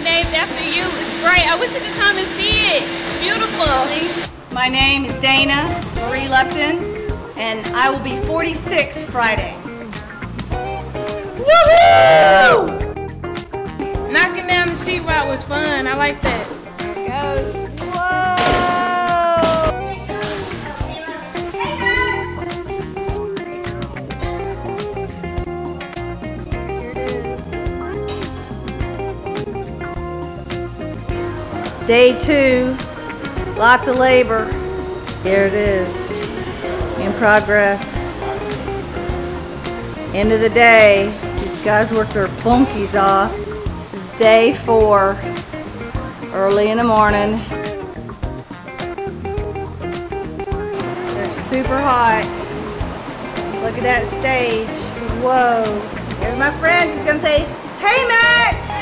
named after you. It's great. I wish you could come and see it. It's beautiful. My name is Dana Marie Lupton, and I will be 46 Friday. Woohoo! Knocking down the sheetrock was fun. I like that. There it goes. Day two, lots of labor. Here it is, in progress. End of the day, these guys work their funkies off. This is day four, early in the morning. They're super hot. Look at that stage. Whoa. There's my friend. She's to say, Hey, Matt!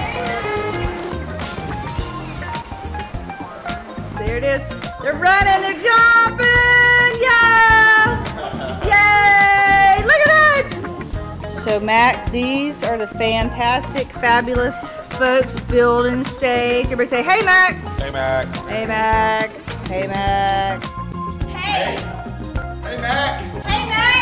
There it is. They're running. They're jumping. Yeah! Yay! Look at that! So, Mac, these are the fantastic, fabulous folks building the stage. Everybody say, Hey, Mac! Hey, Mac. Hey, Mac. Hey, Mac. Hey. Hey, Mac. Hey, Mac,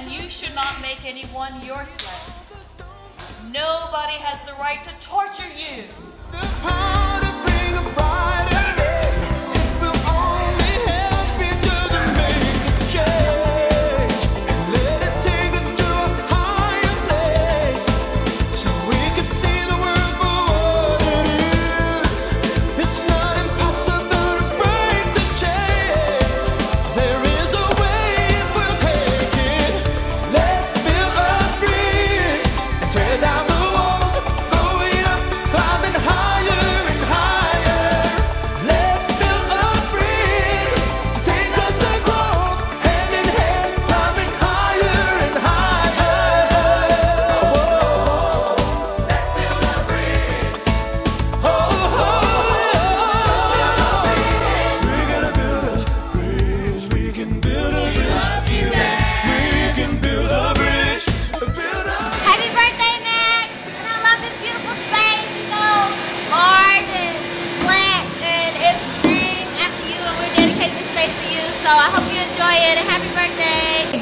and you should not make anyone your slave. Nobody has the right to torture you.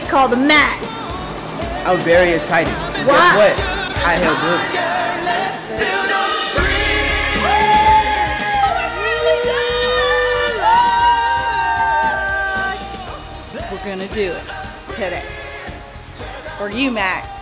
Called the Mac. I'm very excited. Guess what? I helped build it. Let's build a bridge. We're gonna do it today. For you, Mac.